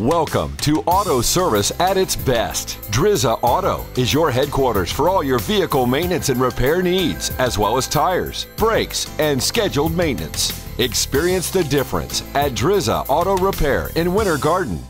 Welcome to Auto Service at its best. DRZA Auto is your headquarters for all your vehicle maintenance and repair needs, as well as tires, brakes, and scheduled maintenance. Experience the difference at DRZA Auto Repair in Winter Garden.